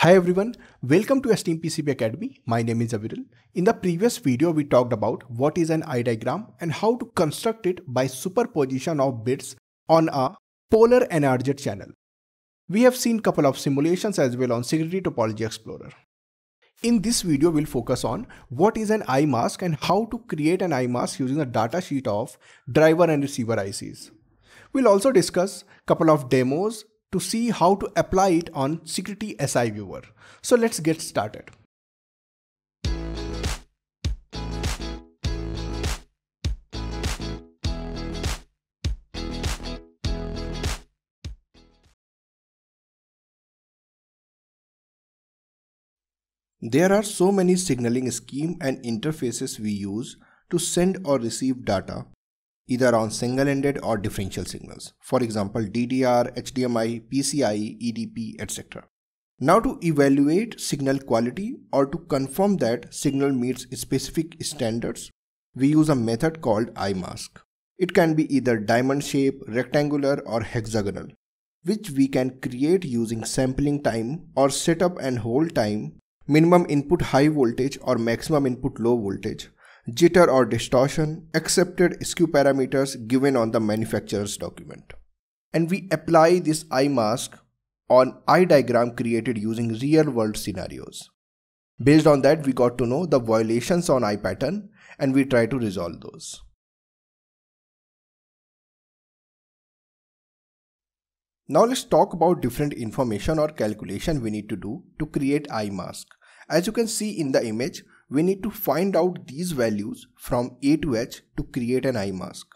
Hi everyone, welcome to Esteem PCB Academy. My name is Aviral. In the previous video, we talked about what is an eye diagram and how to construct it by superposition of bits on a polar NRZ channel. We have seen couple of simulations as well on Sigrity Topology Explorer. In this video, we'll focus on what is an eye mask and how to create an eye mask using a datasheet of driver and receiver ICs. We'll also discuss couple of demos to see how to apply it on Sigrity SI Viewer. So let's get started. There are so many signaling scheme and interfaces we use to send or receive data either on single-ended or differential signals. For example, DDR, HDMI, PCI, EDP, etc. Now to evaluate signal quality or to confirm that signal meets specific standards, we use a method called eye mask. It can be either diamond shape, rectangular or hexagonal, which we can create using sampling time or setup and hold time, minimum input high voltage or maximum input low voltage, jitter or distortion, accepted skew parameters given on the manufacturer's document. And we apply this eye mask on eye diagram created using real world scenarios. Based on that, we got to know the violations on eye pattern and we try to resolve those. Now let's talk about different information or calculation we need to do to create eye mask. As you can see in the image, we need to find out these values from A to H to create an eye mask.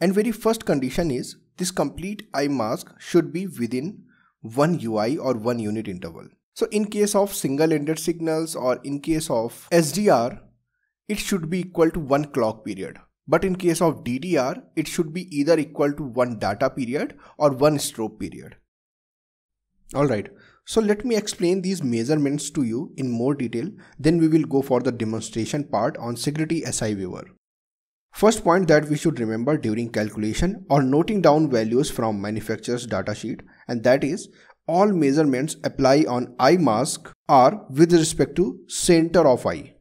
And very first condition is this complete eye mask should be within one UI or one unit interval. So in case of single-ended signals or in case of SDR, it should be equal to one clock period. But in case of DDR, it should be either equal to one data period or one strobe period. Alright, so let me explain these measurements to you in more detail, then we will go for the demonstration part on Sigrity SI Viewer. First point that we should remember during calculation or noting down values from manufacturer's datasheet and that is all measurements apply on eye mask are with respect to center of eye.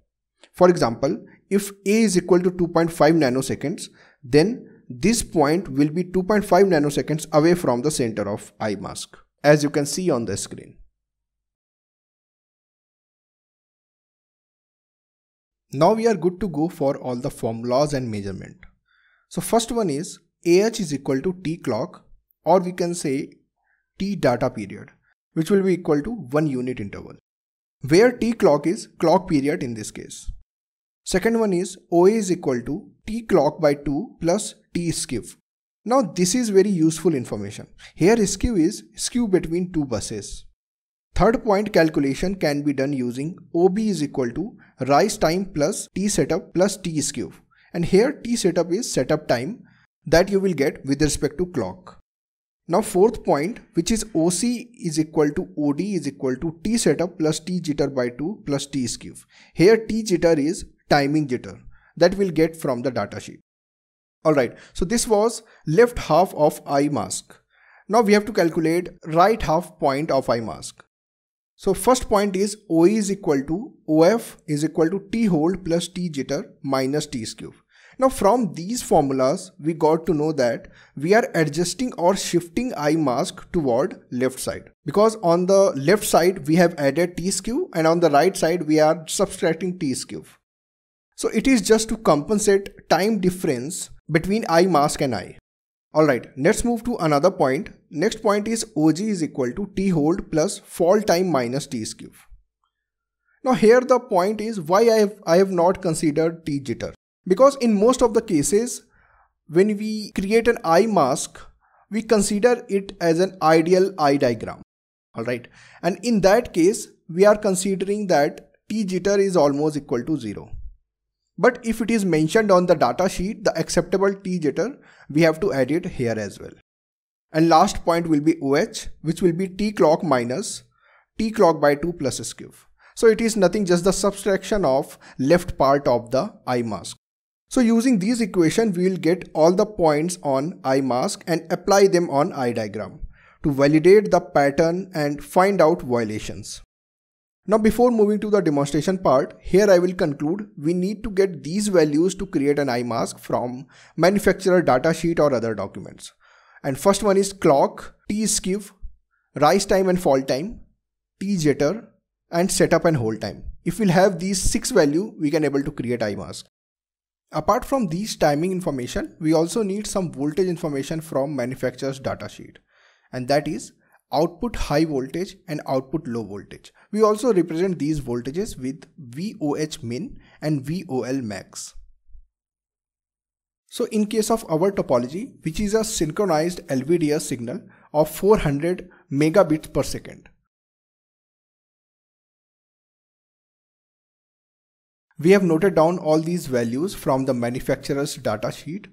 For example, if A is equal to 2.5 nanoseconds, then this point will be 2.5 nanoseconds away from the center of eye mask as you can see on the screen. Now we are good to go for all the formulas and measurement. So first one is AH is equal to T clock or we can say T data period which will be equal to 1 unit interval where T clock is clock period in this case. Second one is OA is equal to T clock by 2 plus T skew. Now this is very useful information. Here skew is skew between two buses. Third point calculation can be done using OB is equal to rise time plus T setup plus T skew. And here T setup is setup time that you will get with respect to clock. Now fourth point which is OC is equal to OD is equal to T setup plus T jitter by 2 plus T skew. Here T jitter is timing jitter that we'll get from the datasheet. Alright, so this was left half of eye mask. Now we have to calculate right half point of eye mask. So first point is OE is equal to OF is equal to T hold plus T jitter minus T skew. Now from these formulas, we got to know that we are adjusting or shifting eye mask toward left side. Because on the left side, we have added T skew and on the right side, we are subtracting T skew. So it is just to compensate time difference between eye mask and eye. Alright, let's move to another point. Next point is OG is equal to T hold plus fall time minus T skew. Now here the point is why I have, I have not considered T jitter. Because in most of the cases, when we create an eye mask, we consider it as an ideal eye diagram. Alright, and in that case, we are considering that T jitter is almost equal to 0. But if it is mentioned on the data sheet, the acceptable T jitter, we have to add it here as well. And last point will be OH, which will be T clock minus T clock by 2 plus skew. So it is nothing just the subtraction of left part of the eye mask. So using these equation, we will get all the points on eye mask and apply them on eye diagram to validate the pattern and find out violations. Now before moving to the demonstration part, here I will conclude we need to get these values to create an eye mask from manufacturer datasheet or other documents. And first one is clock, T-skew, rise time and fall time, T-jitter and setup and hold time. If we'll have these six value, we can able to create eye mask. Apart from these timing information, we also need some voltage information from manufacturer's datasheet. And that is output high voltage and output low voltage. We also represent these voltages with VOH min and VOL max. So in case of our topology, which is a synchronized LVDS signal of 400 megabits per second. We have noted down all these values from the manufacturer's data sheet.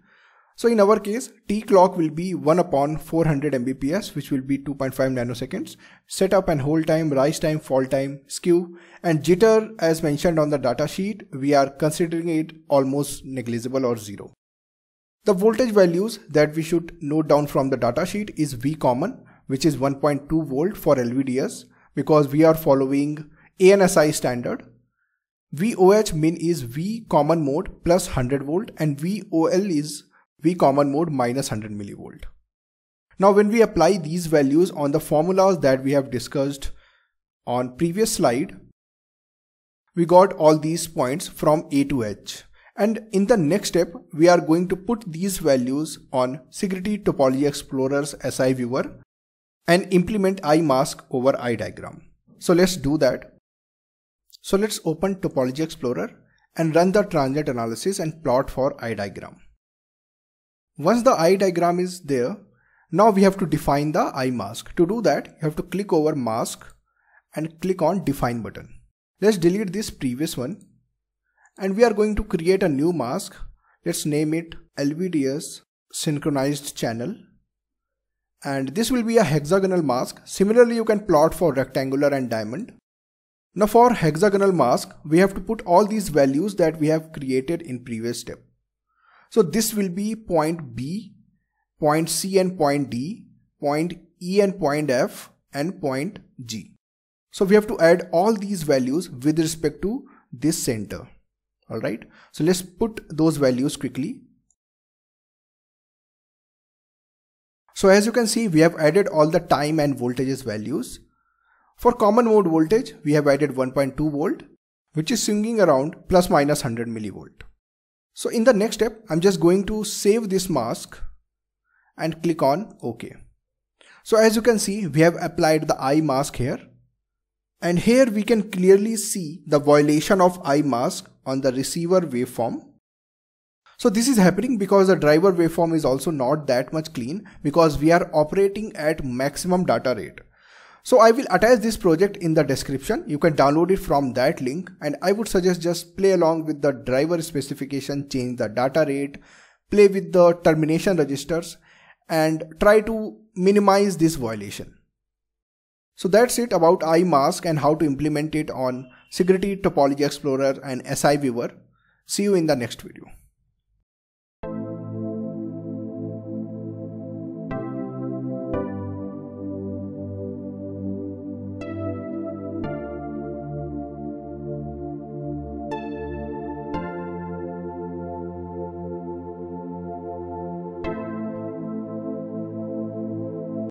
So in our case, T clock will be 1 upon 400 Mbps, which will be 2.5 nanoseconds. Setup and hold time, rise time, fall time, skew, and jitter as mentioned on the data sheet, we are considering it almost negligible or zero. The voltage values that we should note down from the data sheet is V common, which is 1.2 volt for LVDS because we are following ANSI standard VOH min is V common mode plus 100 volt and VOL is V common mode minus 100 millivolt. Now when we apply these values on the formulas that we have discussed on previous slide, we got all these points from A to H. And in the next step, we are going to put these values on Sigrity Topology Explorer's SI viewer and implement eye mask over eye diagram. So let's do that. So let's open Topology Explorer and run the transient analysis and plot for eye diagram. Once the eye diagram is there, now we have to define the eye mask. To do that, you have to click over mask and click on define button. Let's delete this previous one and we are going to create a new mask. Let's name it LVDS synchronized channel and this will be a hexagonal mask. Similarly, you can plot for rectangular and diamond. Now for hexagonal mask, we have to put all these values that we have created in previous step. So this will be point B, point C and point D, point E and point F and point G. So we have to add all these values with respect to this center. Alright, so let's put those values quickly. So as you can see, we have added all the time and voltages values. For common mode voltage, we have added 1.2 volt, which is swinging around plus minus 100 millivolt. So in the next step, I'm just going to save this mask and click on OK. So as you can see, we have applied the eye mask here. And here we can clearly see the violation of eye mask on the receiver waveform. So this is happening because the driver waveform is also not that much clean because we are operating at maximum data rate. So I will attach this project in the description. You can download it from that link and I would suggest just play along with the driver specification, change the data rate, play with the termination registers and try to minimize this violation. So that's it about eye mask and how to implement it on Sigrity Topology Explorer and SI Viewer. See you in the next video.